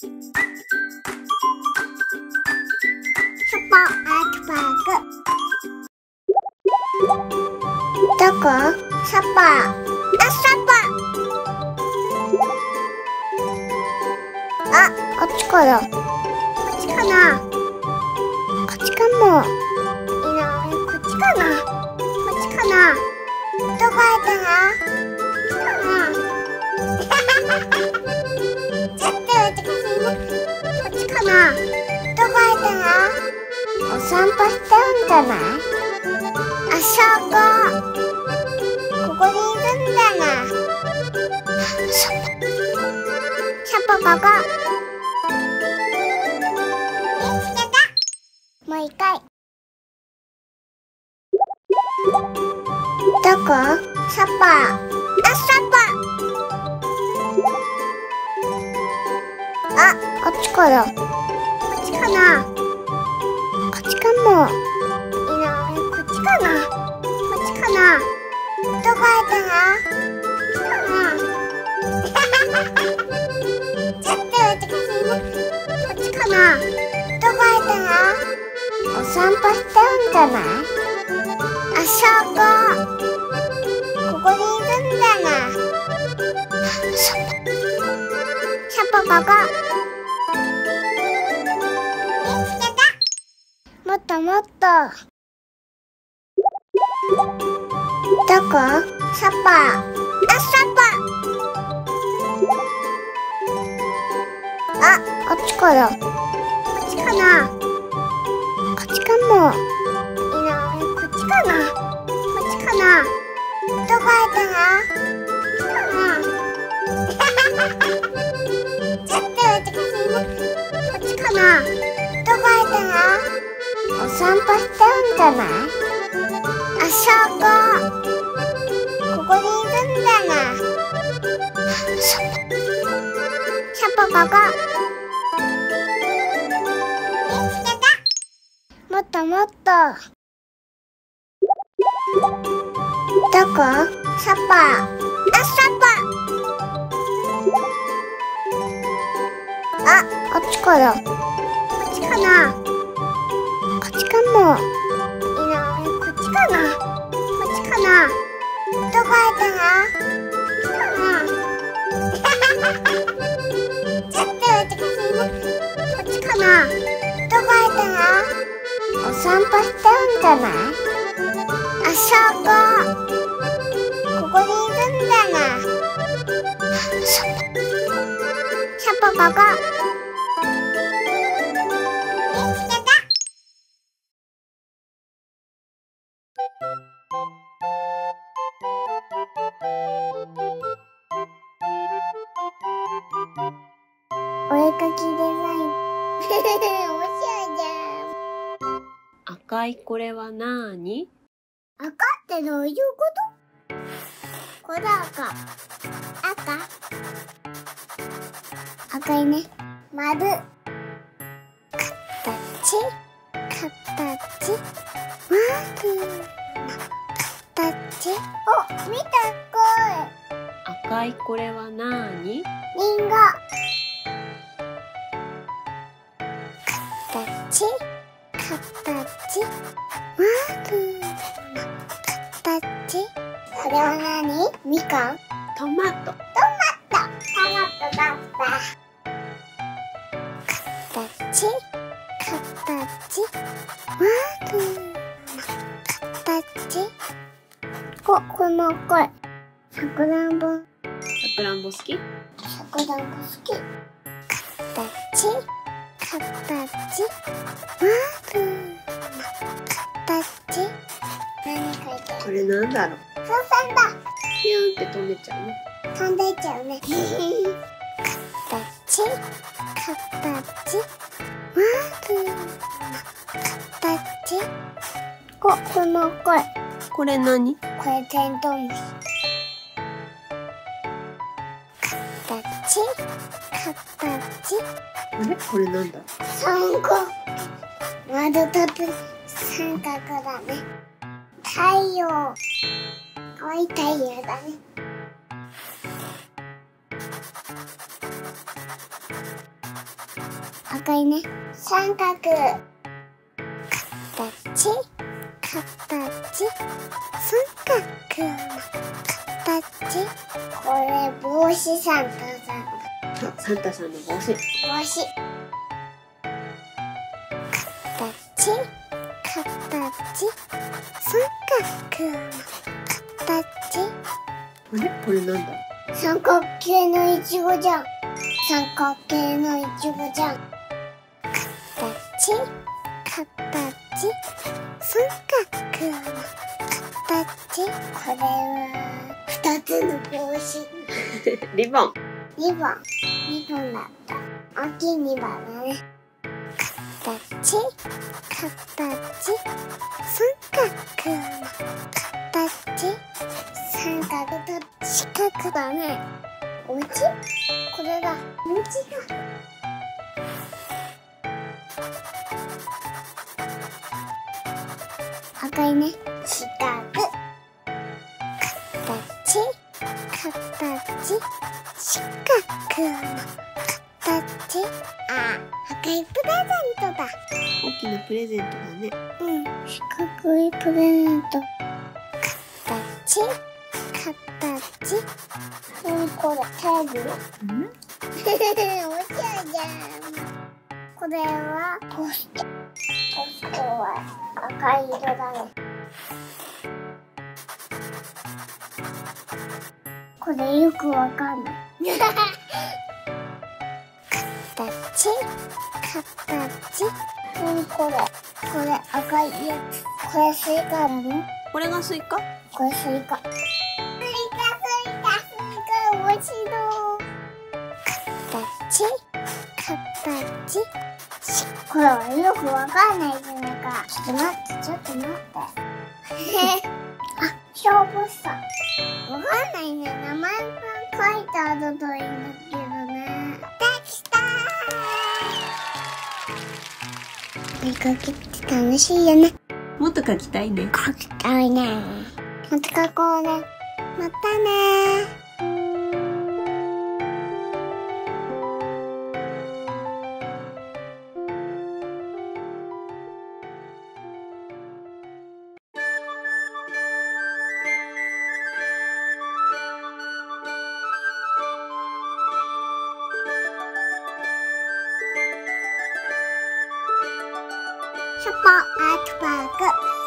シャポアートパーク。どこ？シャポあ、シャポあ、こっちかなこっちかな。ここ。見つけた。もう一回。どこ？シャポあ、シャポあ、こっちからこっちかな？こっちかも。いいな。こっちかな？こっちかな？どこ行ったの？散歩してるんじゃない？あそこ。ここにいるんだなシャポシャポここ。見つけた。もっともっと。どこ？シャポ。あ、シャポ。あ、こっちからこっちかな。かもいなこっちかな。こっちかな。どこ行ったの？こっちかな。どこ行ったのお散歩してるんじゃない？あそこここにいるんだな。シャポシャポここ。ともっと。どこ？シャポ。あ、シャポ。あ、こっちから。こっちかな。あそこ。ここにいるんだな。シャポ。シャポここ。見つけた。お絵かきデザイン。面白いじゃん。赤いこれはなーに？赤ってどういうこと？これ赤。赤？赤いね。丸。形？形？丸形？お見たこ赤いこれはなーに？いリンゴ。形？形？丸れは何みかん？トマト。トマトトマトだった。形？形？丸形？ここれも赤いさくらんぼ。さくらんぼ好き？さくらんぼ好き。形？形？丸形何書いてる。これなんだろう。風船だピューンって飛んでっちゃうね。飛んでいっちゃうね。形形丸形。ここれも赤いこれ何？これテントウムシ形形。あれ？これなんだ？三個。丸とつ三角だね太陽青い太陽だね赤いね。三角。形？形？三角の形？これ、帽子サンタさん。あ、サンタさんの帽子。帽子。三角の形？あれ？これなんだ？三角形のいちごじゃん。三角形のいちごじゃん。形、形、三角の形？これは、二つの帽子。リボン。二本。二本だった。大きい二本だね。形、形、三角の形。三角と四角だね。お家？これだ。お家だ。赤いね。四角。形、形、四角の形。あ、赤いプレゼントだ。大きなプレゼントだね。うん、四角いプレゼント。形、形。うん、これ、テレビ。うんおしゃじゃん。これはポスト。ポストは赤い色だね。これよくわかんない。形、形。うん、これ。これ赤いやつ。これスイカだね。これがスイカ？これスイカ。スイカ、スイカ、スイカ、面白い。形、形。しこれはよくわかんないじゃないか。ちょっと待って、ちょっと待って。あ、消防士さん。わかんないね。名前が書いてあるといいんだけどー出かけて楽しいよね。もっと描きたいね。書きたいね。また書こうね。またねポアートパーク。